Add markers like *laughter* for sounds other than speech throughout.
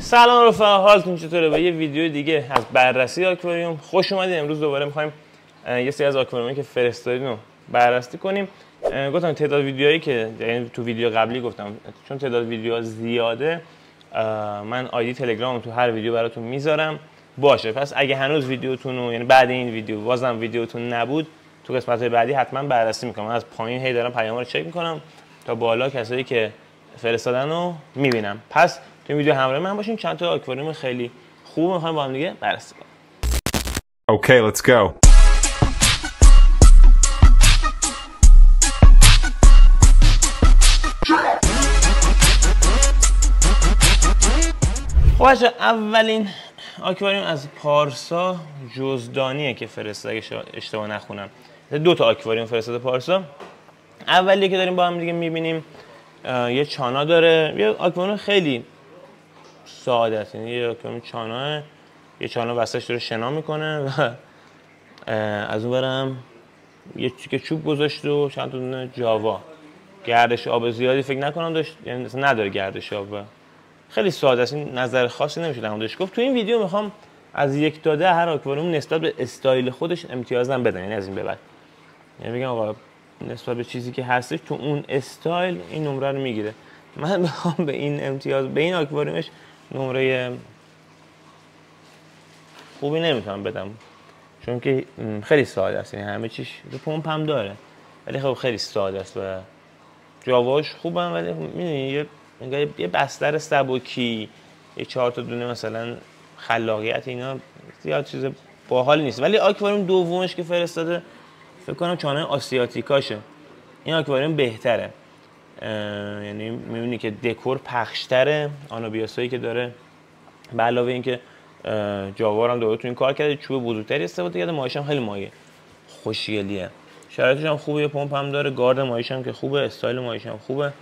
سلام رفقا حالتون چطوره؟ با یه ویدیو دیگه از بررسی آکواریوم. خوش اومدید امروز دوباره می‌خوایم یه سری از آکواریومی که فرستادین رو بررسی کنیم. گفتم تعداد ویدیوهایی که یعنی تو ویدیو قبلی گفتم چون تعداد ویدیو زیاده من آیدی تلگرام تو هر ویدیو براتون می‌ذارم. باشه. پس اگه هنوز ویدیوتون رو یعنی بعد این ویدیو بازم ویدیوتون نبود تو قسمت بعدی حتما بررسی می‌کنم. من از پایین هی دارم پیام رو چک می‌کنم تا بالا کسایی که فرستادن رو می‌بینم. پس این ویدیو همراه من باشین. چند تا آکواریوم خیلی خوب می‌خوایم با هم دیگه بررسی کنیم Okay, let's go. خب بچه اولین آکواریوم از پارسا جزدانیه که فرستاده اگه اشتباه نخونم. دو تا آکواریوم فرستاده پارسا. اولیه که داریم با هم دیگه می‌بینیم یه چانا داره. یه آکواریوم خیلی ساده است. یعنی یه آکواریوم چانا یه چانا وسطش داره شنا می‌کنه و از اون برم یه چیکه چوب گذاشته و چند تا جاوا. گردش آب زیادی فکر نکنم داشت یعنی نداره گردش آب خیلی ساده است. این نظر خاصی نمیشه در موردش. گفت تو این ویدیو می‌خوام از یک تا هر آکواریوم نسبت به استایل خودش امتیازم بدم. یعنی از این به بعد. یعنی بگم آقا نسبت به چیزی که هستش تو اون استایل این نمره رو می‌گیره. من *laughs* می‌خوام به این امتیاز به این آکواریومش نمره خوبی نمی‌تونم بدم. چون که خیلی ساده است. یعنی همه چیش رو پمپ هم داره. ولی خب خیلی ساده است و جاواش خوبم ولی می‌دونی یه یه بستر سبکی یه چهار تا دونه مثلا خلاقیت اینا زیاد چیز باحال نیست. ولی آکواریوم دومش که فرستاده فکر کنم چانه آسیاتیکاشه. این آکواریوم بهتره. یعنی می‌بینی که دکور پخشتره آنابیاسایی که داره. به علاوه اینکه جاوار هم دوباره تو این کار کرده چوب بزرگتری استفاده کرده ماهیش هم خیلی ماهی خوشگلیه. شرایطش هم خوبه پمپ هم داره گارد ماهیش هم که خوبه استایل ماهیش هم خوبه.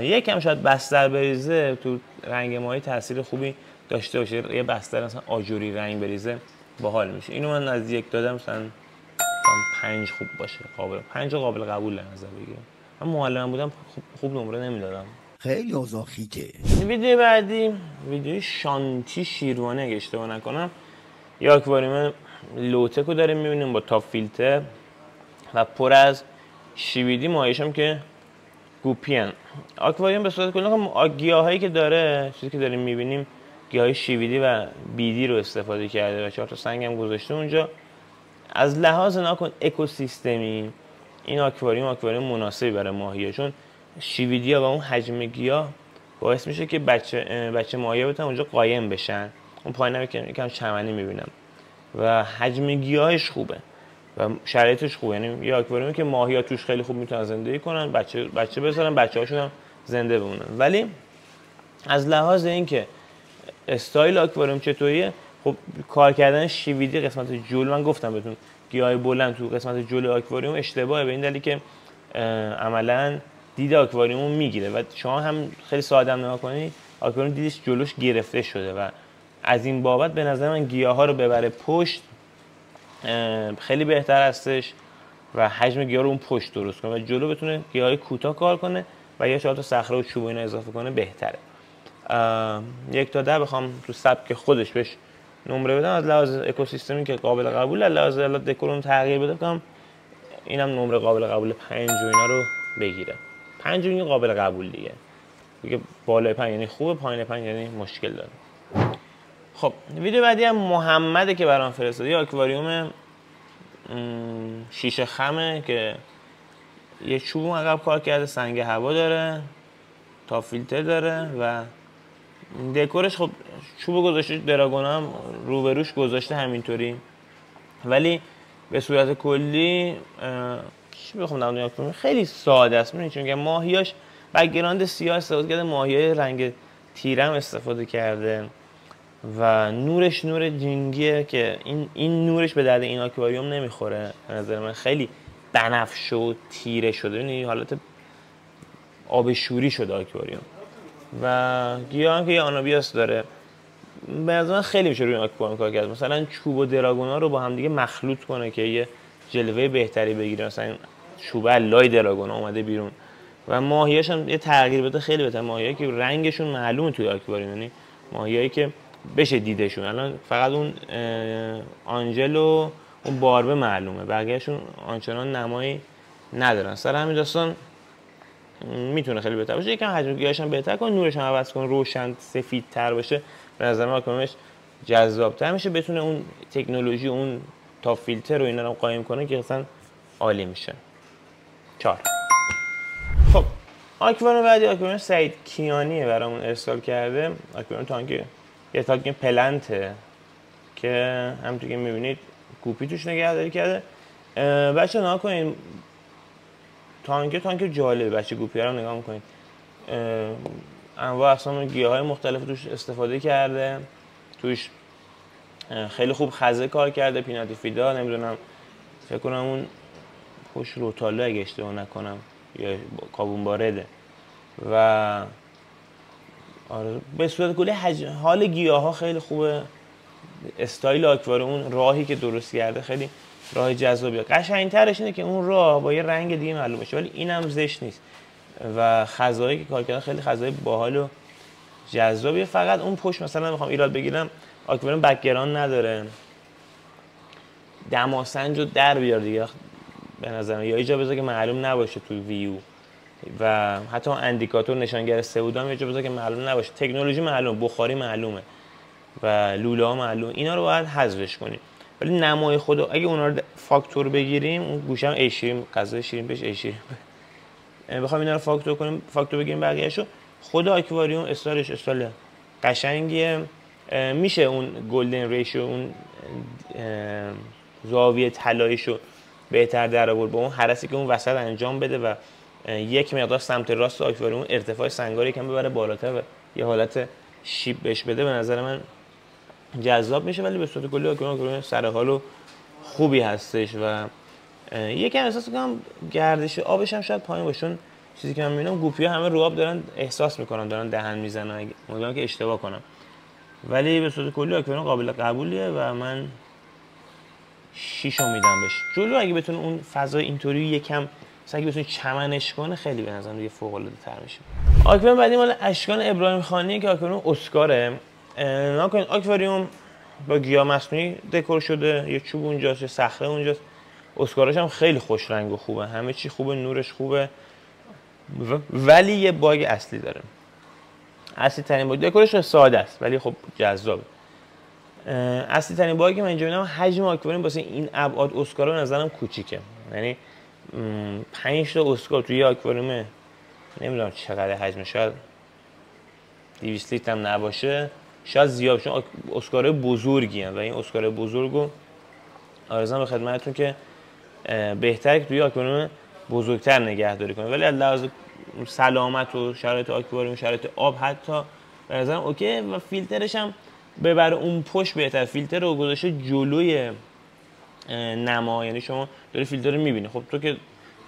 یکم شاید بستر بریزه تو رنگ ماهی تاثیر خوبی داشته باشه. یه بستر مثلا آجوری رنگ بریزه باحال میشه. اینو من از یک دادم مثلا پنج خوب باشه قابل پنج قابل قبول نظر بگیرم. من معلم بودم خوب, نمره نمی‌دادم. خیلی اوضاع خیته ویدیو بعدی ویدیو شانتی شیروانه اگه اشتباه نکنم. یا اکواریوم لوتک رو داریم می‌بینیم با تاپ فیلتر و پر از شیویدی ماهیش هم که گوپیان آکواریوم به صورت کلی گیاهایی که داره چیزی که داریم می‌بینیم گیاهای شیویدی و بیدی رو استفاده کرده و چهار تا سنگ هم گذاشته اونجا. از لحاظ نکن اکوسیستمی این آکواریوم آکواریوم مناسبی برای ماهیه چون شیویدی ها و اون حجم گیاه باعث میشه که بچه بچه ماهی بتونن اونجا قایم بشن. اون پایین هم یکم چمنی می‌بینم. و حجم گیاهش خوبه. و شرایطش خوبه. یعنی یه آکواریومی که ماهی توش خیلی خوب می‌تونن زندگی کنن بچه بچه بذارن بچه هاشون هم زنده بمونن. ولی از لحاظ اینکه استایل آکواریوم چطوریه خب کار کردن شیویدی قسمت جلو من گفتم بهتون گیاه بلند تو قسمت جلو آکواریوم اشتباهه به این دلیل که عملا دید آکواریوم می‌گیره و شما هم خیلی ساده نگاه کنید آکواریوم دیدش جلوش گرفته شده و از این بابت به نظر من گیاه ها رو ببره پشت خیلی بهتر هستش و حجم گیاه رو اون پشت درست کنه و جلو بتونه گیاه کوتاه کار کنه و یه چهار تا صخره و چوب اینا اضافه کنه بهتره. یک تا ده بخوام تو سبک خودش بهش نمره بدم از لحاظ اکوسیستمی که قابل قبول از لحاظ دکورون تغییر بده کنم اینم نمره قابل قبول 5 و اینا رو بگیره. 5 این قابل قبول دیگه. دیگه بالای 5 یعنی خوبه پایین 5 یعنی مشکل داره. خب ویدیو بعدی هم محمده که برام فرستاده. یه آکواریوم شیشه خمه که یه چوب عقب کار کرده سنگ هوا داره تا فیلتر داره و دکورش خب چوب گذاشته دراگون هم روبروش گذاشته همینطوری. ولی به صورت کلی چی بخوام کنم؟ خیلی ساده است. می‌دونی چون که ماهیاش background سیاه استفاده کرده ماهی رنگ تیرم استفاده کرده. و نورش نور جینگیه که این این نورش به درد این آکواریوم نمی‌خوره. به نظر من خیلی بنفش و تیره شده. یعنی حالت آب شوری شده آکواریوم. و گیاه هم که یه anubias داره به نظر من خیلی میشه روی آکواریوم کار کرد. مثلا چوب و دراگونا رو با هم دیگه مخلوط کنه که یه جلوه بهتری بگیره. مثلا چوب لای دراگونا اومده بیرون. و ماهیاش هم یه تغییر بده خیلی بهتر ماهیایی که رنگشون معلومه توی آکواریوم یعنی ماهیایی که بشه دیدشون. الان فقط اون آنجل و اون باربه معلومه. بقیهشون آنچنان نمایی ندارن. سر همین داستان می‌تونه خیلی بهتر باشه. یکم حجم گیاهش هم بهتر کن نورش هم عوض کن روشن سفید تر باشه. به نظر من آکوارمش جذاب تر میشه بتونه اون تکنولوژی اون تا فیلتر رو اینا رو قایم کنه که اصلا عالی میشه. چهار. خب آکوارم بعدی آکوارم سعید کیانیه برامون ارسال کرده. آکوارم تانک یه تانک پلنته که همونطور که می‌بینید گوپی توش نگهداری کرده. بچه نها کنید تانک تانک جالبه بچه گوپی رو نگاه می‌کنید. انواع اقسام گیاه های مختلف توش استفاده کرده. توش خیلی خوب خزه کار کرده پیناتی فیدا. نمی‌دونم فکر کنم اون پشت روتالو اگه اشتباه نکنم یا کابون بارده. و آره به صورت کلی حج... حال گیاه ها خیلی خوبه. استایل اون راهی که درست کرده خیلی راه جذابیه قشنگترش اینه که اون راه با یه رنگ دیگه معلوم بشه ولی اینم زشت نیست. و خزایی که کار کردن خیلی خزای باحال و جذابیه. فقط اون پشت مثلا می‌خوام ایراد بگیرم آکواریم بکگراند نداره. دماسنج رو در بیار دیگه. به نظر یا ایجا بذار که معلوم نباشه توی ویو. و حتی اندیکاتور نشانگر سودام یه جا که معلوم نباشه. تکنولوژی معلوم. بخاری معلومه. و لوله ها معلوم. اینا رو باید حذفش کنیم. ولی نمای خود اگه اونا رو فاکتور بگیریم اون گوشه هم اشیریم غذای شیرین بهش اشیریم بخوام اینا رو فاکتور کنیم فاکتور بگیریم بقیه‌شو خود آکواریوم استالش استال قشنگیه. میشه اون گلدن ریشو اون زاویه طلاییشو بهتر در آورد با اون حرسی که اون وسط انجام بده و یک مقدار سمت راست آکواریوم ارتفاع سنگاری کم ببره بالاتر و یه حالت شیب بهش بده. به نظر من جذاب میشه ولی به صورت کلی آکواریوم سر حال خوبی هستش و یکم احساس کنم گردش آبش هم شاید پایین باشه چیزی که من می‌بینم گوپی همه رو آب دارن احساس می‌کنن دارن دهن می‌زنن امیدوارم که اشتباه کنم. ولی به صورت کلی آکواریوم قابل قبولیه و من شیش میدم بهش. جلو اگه بتونه اون فضا اینطوری یکم مثلا اگه بتونه چمنش کنه خیلی به نظرم دیگه فوق العاده تر میشه. آکواریوم بعدی مال اشکان ابراهیم خانی که آکواریوم اسکاره. نکنید آکواریوم با گیاه مصنوعی دکور شده یه چوب اونجاست یه صخره اونجاست. اسکاراش هم خیلی خوش رنگ و خوبه. همه چی خوبه نورش خوبه. ولی یه باگ اصلی داره. اصلی ترین باگ دکورش ساده است ولی خب جذابه. اصلی ترین باگی که من اینجا می‌بینم حجم آکواریوم واسه این ابعاد اسکارا نظرم کوچیکه. یعنی 5 تا اسکار توی آکواریوم نمی‌دونم چقدر حجم شاید 200 لیتر هم نباشه. شاید زیاد چون اسکار بزرگی هم و این اسکار بزرگو آرزم به خدمتتون که بهتره که توی آکواریوم بزرگتر نگهداری کنید ولی از سلامت و شرایط آکواریوم شرایط آب حتی به نظرم اوکی و فیلترش هم ببره اون پشت بهتر. فیلتر رو گذاشته جلوی نما یعنی شما داری فیلتر رو می‌بینی. خب تو که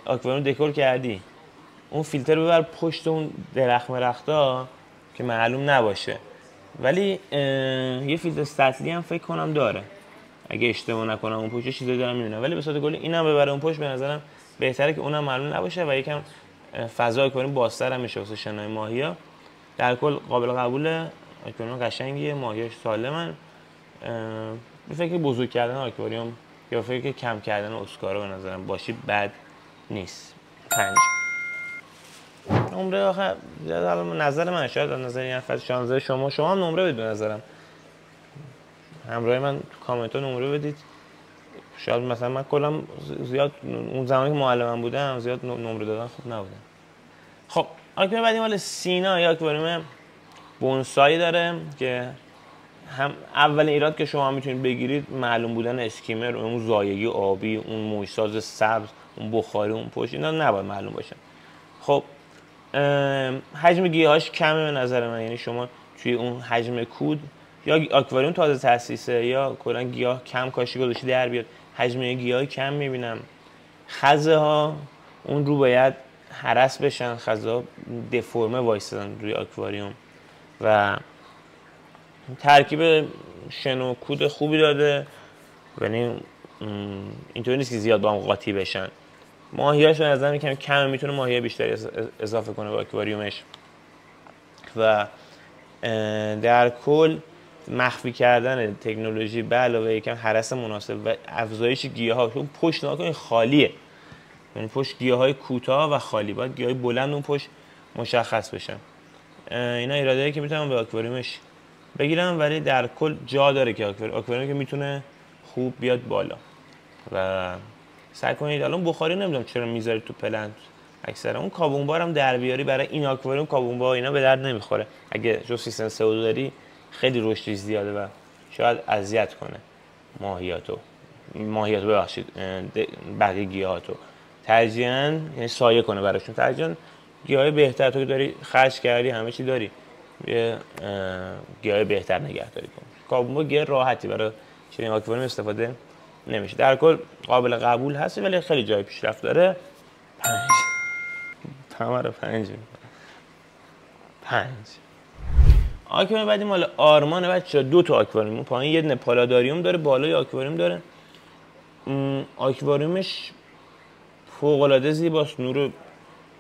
آکواریوم دکور کردی اون فیلتر ببر پشت اون درخت مرختا که معلوم نباشه. ولی یه فیلتر سطلی هم فکر کنم داره. اگه اشتباه نکنم اون پشت چیزی دارم می‌بینم. ولی به صورت کلی اینم ببره اون پشت به نظرم بهتره که اونم معلوم نباشه و یکم فضا کنیم بازتر هم میشه واسه شنای ماهیا. در کل قابل قبوله آکواریوم قشنگیه ماهیاش سالمن. به فکر بزرگ کردن آکواریوم یا فکر کم کردن اسکارو به نظرم باشی بد نیست. پنج. نمره آخه نظر من شاید از نظر این نفر 16 شما شما هم نمره بدید به نظرم. همراه من تو کامنت ها نمره بدید. شاید مثلا من کلا زیاد اون زمانی که معلمم بودم زیاد نمره دادن خوب نبودم خب آکواریوم بعدی مال سینا. یا آکواریوم بونسایی داره که هم اول ایراد که شما می‌تونید بگیرید معلوم بودن اسکیمر اون زایگی آبی اون موجساز سبز اون بخاری اون پشت اینا نباید معلوم باشه. خب حجم گیاهاش کمه به نظر من. یعنی شما توی اون حجم کود یا آکواریوم تازه تاسیسه یا کلا گیاه کم کاشی گذاشته در بیاد. حجم گیاه کم می‌بینم. خزه ها اون رو باید حرس بشن. خزه ها دفرمه وایستدن روی آکواریوم و ترکیب شن و کود خوبی داده. یعنی اینطوری نیست که زیاد با هم قاطی بشن. ماهیاش به نظر کم کم می‌تونه ماهی بیشتری اضافه کنه به آکواریومش و در کل مخفی کردن تکنولوژی به علاوه یکم حرس مناسب و افزایش گیاه ها چون پشت نگاه خالیه. یعنی پشت گیاه های کوتاه و خالی. باید گیاه بلند اون پشت مشخص بشن. اینا ایرادایی که می‌تونم به آکواریومش بگیرم ولی در کل جا داره که آکواریوم که می‌تونه خوب بیاد بالا. و سعی کنید. الان بخاری نمی‌دونم چرا می‌ذارید تو پلنت. اکثرا اون کابون بار هم در بیاری برای این آکواریوم کابون بار اینا به درد نمی‌خوره. اگه جو سیستم سئو داری خیلی رشدش زیاده و شاید اذیت کنه ماهیاتو. ماهیاتو ببخشید بقیه گیاهاتو. ترجیحاً یعنی سایه کنه براشون. ترجیحاً گیاه بهتر تو داری خرج کردی همه چی داری. یه اه، گیاه بهتر نگهداری کن. کابون بار گیاه راحتی برای چنین آکواریوم استفاده نمیشه. در کل قابل قبول هست ولی خیلی جای پیشرفت داره. پنج. رو پنج. پنج. آکواریوم بعدی مال آرمان بچه دو تا آکواریوم پایین. یه دونه پالاداریوم داره بالای آکواریوم داره. آکواریومش فوق العاده زیباست. نور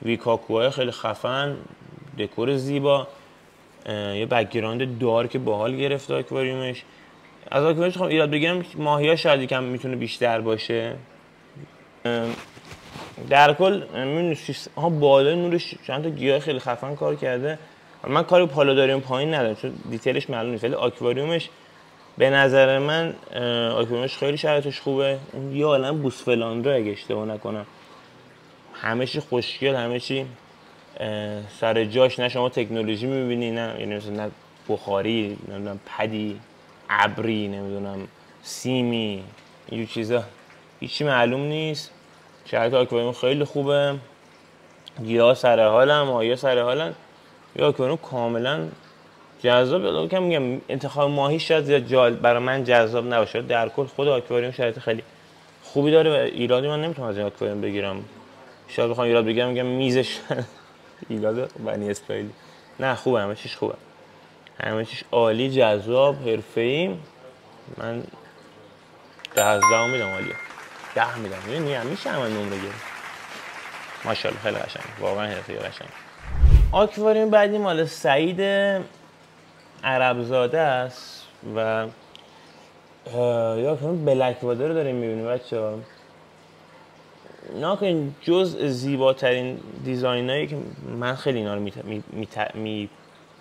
ویکاکوهای خیلی خفن دکور زیبا. یه background دار که باحال گرفته آکواریومش. از آکواریومش خواهم ایراد بگیرم ماهی شاید یکم می‌تونه بیشتر باشه. در کل می‌بینی ها بالای نورش چند تا گیاه خیلی خفن کار کرده. من کاری paludarium پایین ندارم چون detail ش معلوم نیست. ولی آکواریومش به نظر من آکواریومش خیلی شرایطش خوبه. اون یه عالم بوسفلاندرا اگه اشتباه نکنم. همه چی خوشگل همه چی سر جاش نه شما تکنولوژی می‌بینی نه یعنی مثلا نه بخاری نمی‌دونم پدی. ابری نمی‌دونم سیمی اینجور چیزا. هیچی معلوم نیست. شرایط آکواریوم خیلی خوبه. گیاه سر حالم ماهی سر حالن یا آکواریوم کاملا جذاب. که میگم انتخاب ماهی شاید زیاد جال برای من جذاب نباشه. در کل خود آکواریوم شرایط خیلی خوبی داره و ایرادی من نمی‌تونم از این آکواریوم بگیرم. شاید بخوام ایراد بگیرم میگم میزش. *laughs* ایراد بنی اسرائیلی نه خوبه همه چیش خوبه. همه چیش عالی جذاب حرفه‌ای. من ده از ده میدم عالیه. ده میدم. می‌دونی همیشه همه نمره گیره ماشاءالله خیلی قشنگ. واقعا حرفه‌ای قشنگ. آکواریوم بعدی مال سعید عربزاده است و یا آکواریوم بلک وادر رو داریم می‌بینیم بچه ها ناکن جز زیباترین دیزاین هایی که من خیلی اینا رو میپسندم می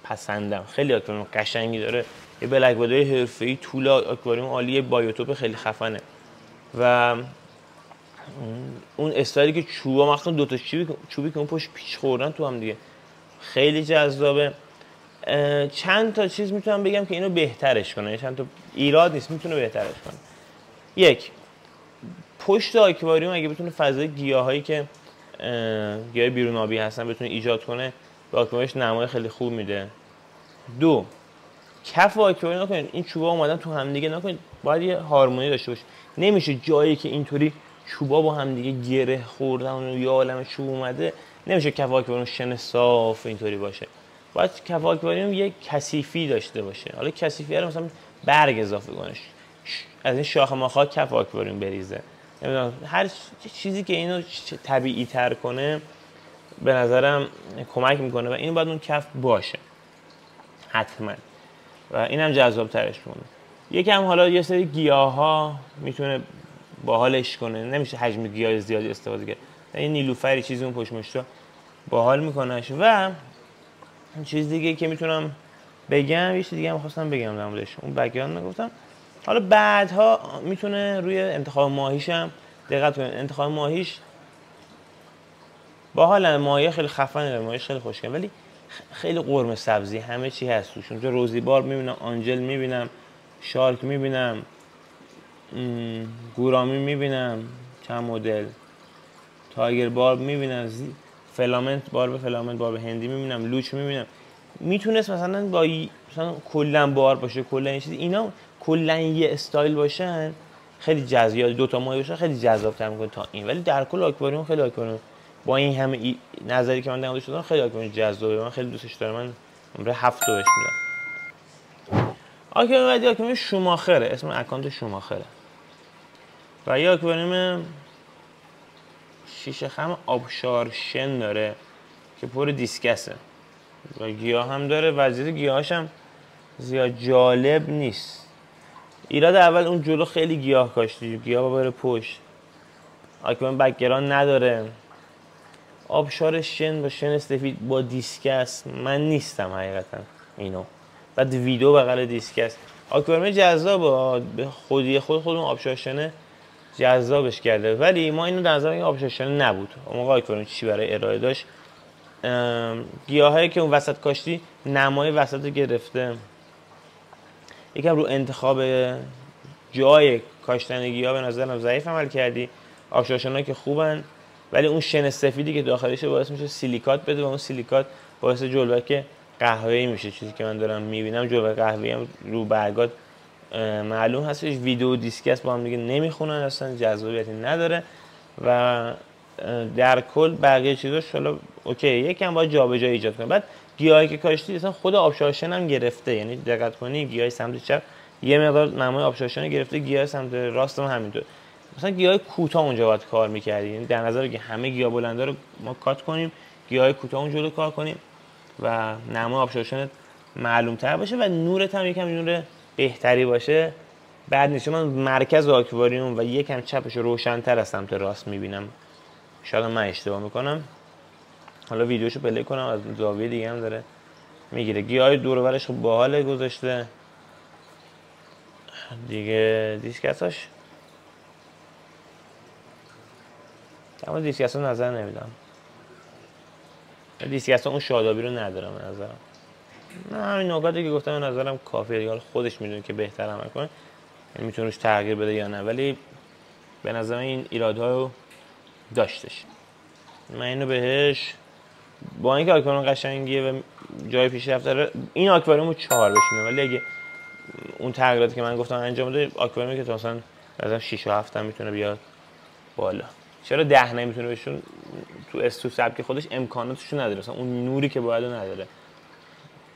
پسندم. خیلی آکواریوم قشنگی داره. یه بلک وادر حرفه‌ای طول آکواریوم عالیه بایوتوپ خیلی خفنه. و اون استایلی که چوبا مخصوصا دو تا چوبی چوبی که اون پشت پیچ خوردن تو هم دیگه خیلی جذابه. چند تا چیز می‌تونم بگم که اینو بهترش کنه. چند تا ایراد نیست می‌تونه بهترش کنه. یک پشت آکواریوم اگه بتونه فضای گیاهایی که اه، گیاه بیرون آبی هستن بتونه ایجاد کنه به آکواریومش نمای خیلی خوب میده. دو کف آکواریوم نکنید. این چوبا اومدن تو همدیگه نکنید. باید یه هارمونی داشته باشه نمیشه جایی که اینطوری چوبا با همدیگه گره خوردن و یه عالم چوب اومده نمیشه کف آکواریوم شن صاف اینطوری باشه. باید کف آکواریوم یه کثیفی داشته باشه. حالا کثیفی رو مثلا برگ اضافه کنه ش- از این شاخه ماخا کف آکواریوم بریزه. نمی‌دونم هر چیزی که اینو طبیعی تر کنه به نظرم کمک می‌کنه و این باید اون کف باشه. حتما. و اینم جذاب ترش کنه یکم حالا یه سری گیاه ها می‌تونه باحالش کنه. نمیشه حجم گیاه زیادی استفاده کرد. این نیلوفری چیزی اون پشت مشتا باحال میکنش و چیز دیگه که می‌تونم بگم یه دیگه هم خواستم بگم در موردش. اون بگیان نگفتم حالا بعدها می‌تونه روی انتخاب ماهیش هم دقت کنید انتخاب ماهیش باحال ماهی خیلی خفنه ماهیش خیلی خوشگل. ولی خیلی قرمه سبزی همه چی هست توش. اونجا rosy barb می‌بینم angel می‌بینم shark می‌بینم گورامی می‌بینم چند مدل. tiger barb می‌بینم. filament barb filament barb هندی می‌بینم loach می‌بینم. می‌تونست مثلا با مثلا کلا barb باشه کلا این چیز اینا کلا یه استایل باشن خیلی جذاب دو تا ماهی باشن خیلی جذاب تر می‌کنه تا این. ولی در کل آکواریوم خیلی آکواریوم با این همه ای... نظری که من در دادم خیلی آکواریوم جذابه. من خیلی دوستش دارم. من نمره هفت رو بهش میدم. آکواریوم بعدی آکواریوم شوماخره. اسم اکانت شوماخره. و یه آکواریوم شیشه خم آبشار شن داره که پر دیسکسه و گیاه هم داره. وضعیت گیاهاش هم زیاد جالب نیست. ایراد اول اون جلو خیلی گیاه کاشتی. گیاه بره پشت. آکوان بکگران نداره. آبشار شن با شن سفید با دیسکس من نیستم حقیقتا اینو. بعد ویدیو بغل دیسکس آکوارم جذاب به خودی خود خودمون آبشار شنه جذابش کرده. ولی ما اینو در نظر این آبشار شنه نبود. اون موقع چی برای ارائه داشت؟ گیاهایی که اون وسط کاشتی نمای وسط گرفته. یکم رو انتخاب جای کاشتن گیاه به نظرم ضعیف عمل کردی. آبشارشنا که خوبن. ولی اون شن سفیدی که داخلش باعث میشه سیلیکات بده و اون سیلیکات باعث جلبک قهوه‌ای میشه. چیزی که من دارم می‌بینم جلبک قهوه‌ای هم رو برگات معلوم هستش. ویدیو discus با هم دیگه نمی‌خونن اصلا جذابیتی نداره و در کل بقیه چیزاش حالا okay. یکم باید جابجایی ایجاد کنه بعد گیاهی که کاشتی اصلا خود آبشارشن هم گرفته. یعنی دقت کنی گیاه سمت چپ یه مقدار نمای آبشارشن گرفته گیاه سمت راست هم همینطور. مثلا گیاه کوتاه اونجا باید کار می‌کردی. یعنی در نظر که همه گیاه بلنده رو ما کات کنیم گیاه کوتاه اونجا رو کار کنیم و نمای آبشارشن معلوم تر باشه و نورت هم یکم نور بهتری باشه. بعد نیست. من مرکز آکواریوم و یکم چپش روشنتر از سمت راست می‌بینم. شاید من اشتباه می‌کنم. حالا ویدیوشو پلی کنم از زاویه دیگه هم داره می‌گیره. گیاه دور برش خب باحال گذاشته. دیگه discus اش اما discus نظر نمیدم. discus اون شادابی رو ندارم نظرم. نه همین نکاتی که گفتم نظرم کافیه دیگه. خودش می‌دونه که بهتر عمل کنه. یعنی می‌تونه روش تغییر بده یا نه. ولی به نظر این ایرادها رو داشتش. من اینو بهش با اینکه آکواریوم قشنگیه و جای پیشرفت داره این آکواریوم رو چهار بشونه ولی اگه اون تغییراتی که من گفتم انجام بده آکواریومی که مثلا مثلا 6 و 7 هم می‌تونه بیاد بالا. چرا ده نمی‌تونه بهشون تو استو سبک خودش امکاناتشو نداره؟ مثلا اون نوری که باید نداره.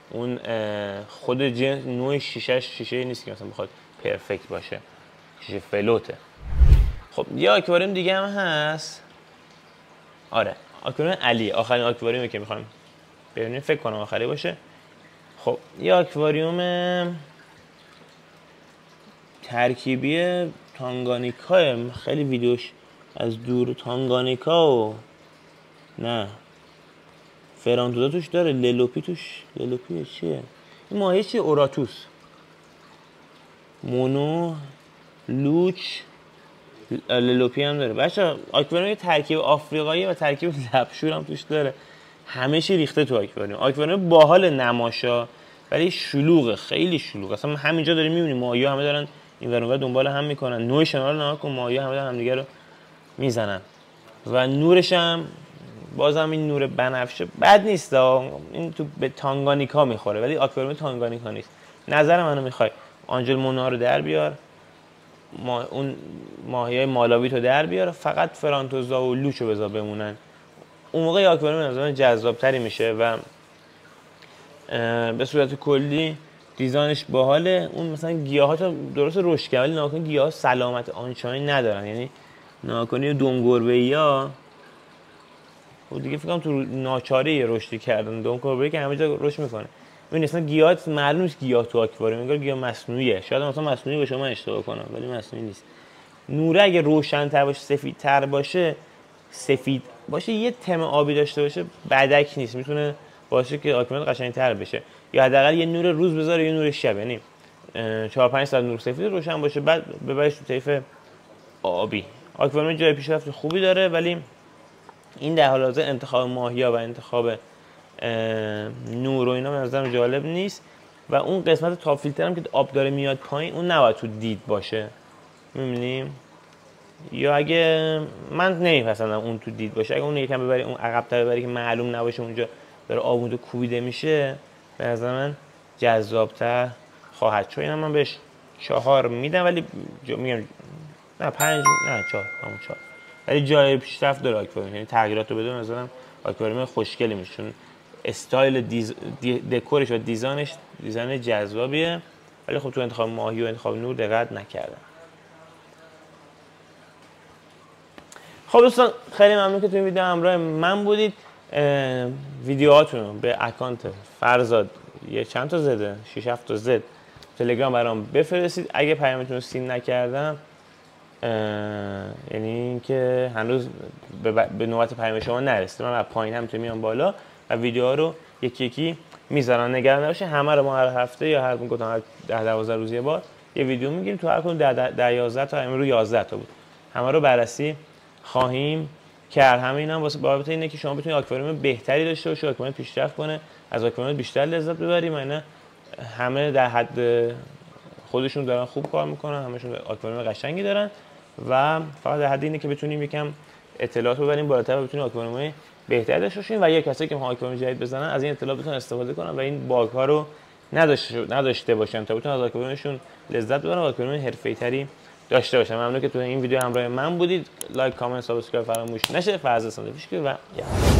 اون خود جنس نوع شیشه شیشه نیست که مثلا بخواد پرفکت باشه. شیشه فلوته. خب یه آکواریوم دیگه هم هست. آره آکواریوم علی. آخرین آکواریومی که می‌خوایم ببینیم. فکر کنم آخری باشه. خب یه آکواریوم ترکیبی تانگانیکا خیلی ویدیوش از دور تانگانیکا و نه. فرانتودا توش داره للوپی توش. للوپی چیه؟ این ماهی چیه؟ اوراتوس. مونو لوچ للوپی هم داره. بچه آکواریوم ترکیب آفریقایی و ترکیب لبشور هم توش داره. همه چی ریخته تو آکواریوم آکواریوم باحال نماشا ولی شلوغه خیلی شلوغ. اصلا همینجا داریم می‌بینیم. ماهی همه دارن این ور دنبال هم می‌کنن. نوع شنال نها کن. ماهی همه دارن همدیگه رو می‌زنن. و نورش هم بازم این نور بنفشه بد نیست این تو به تانگانیکا می‌خوره ولی آکواریوم تانگانیکا نیست. نظر منو می‌خوای آنجل مونا رو در بیار ما اون ماهی های مالاوی تو در بیار فقط فرانتوزا و لوچو بذار بمونن. اون موقع آکواریوم جذاب تری میشه و به صورت کلی دیزاینش باحاله. اون مثلا گیاهات درست رشد کرد ولی ناکن گیاه سلامت آنچنانی ندارن. یعنی ناکنی دون گربه یا خب دیگه فکر تو ناچاری رشدی کردن. دون گربه که همه جا رشد می‌کنه. این اصلا گیاه معلوم نیست گیاه تو آکواریوم انگار گیاه مصنوعیه. شاید مثلا مصنوعی باشه من اشتباه کنم ولی مصنوعی نیست. نوره اگه روشن تر باشه سفید تر باشه سفید باشه یه تم آبی داشته باشه بدک نیست. می‌تونه باشه که آکواریوم قشنگ تر بشه. یا حداقل یه نور روز بذاره یه نور شب. یعنی 4 5 ساعت نور سفید روشن باشه بعد ببرش تو طیف آبی. آکواریوم جای پیشرفت خوبی داره ولی این در حال حاضر انتخاب ماهیا و انتخاب نور و اینا به نظرم جالب نیست. و اون قسمت تاپ فیلتر هم که آب داره میاد پایین اون نباید تو دید باشه. می‌بینیم یا اگه من نمیپسندم اون تو دید باشه. اگه اون یکم ببری اون عقب تر ببری که معلوم نباشه اونجا داره آب اونجا کوبیده میشه به نظر من جذابتر خواهد شد. من بهش چهار میدم ولی میگم نه پنج نه چهار همون چهار. ولی جای پیشرفت داره آکواریوم یعنی تغییرات رو بده نظرم آکواریوم خوشگلی میشه. style des... de... دکورش و design ش design جذابیه. ولی خب تو انتخاب ماهی و انتخاب نور دقت نکردم. خب دوستان خیلی ممنون که تو این ویدیو همراه من بودید. ویدیوهاتون رو به اکانت فرزاد یه چند تا زده؟ 6 7 تا زد. تلگرام برام بفرستید. اگه پیامتون رو سین نکردم یعنی اینکه هنوز به, نوبت پیام شما نرسیده. من از پایین همینطور میام بالا و ویدیوها رو یکی یکی می‌ذارم. نگران نباشه همه رو ما هر هفته یا هر گفتم هر 10 12 روز یه بار یه ویدیو می‌گیریم. تو هر کدوم 10 10 11 تا امروز 11 تا بود. همه رو بررسی خواهیم کرد. همه اینا هم واسه بابت اینه که شما بتونید آکواریوم بهتری داشته باشید آکواریوم پیشرفت کنه از آکواریوم بیشتر لذت ببریم. اینا همه در حد خودشون دارن خوب کار می‌کنن همشون آکواریوم قشنگی دارن. و فقط در حد اینه که بتونیم یکم اطلاعات ببریم بالاتر و بتونیم آکواریوم بهتری داشته باشیم و یه کسایی که می‌خوان آکواریوم جدید بزنن از این اطلاعات بتونن استفاده کنن و این bug ها رو نداشته باشن تا بتونن از آکواریومشون لذت ببرن و آکواریوم حرفه‌ای تری داشته باشن. ممنون که تو این ویدیو همراه من بودید. like comment subscribe فراموش نشه. فرض ساندویچ و یا.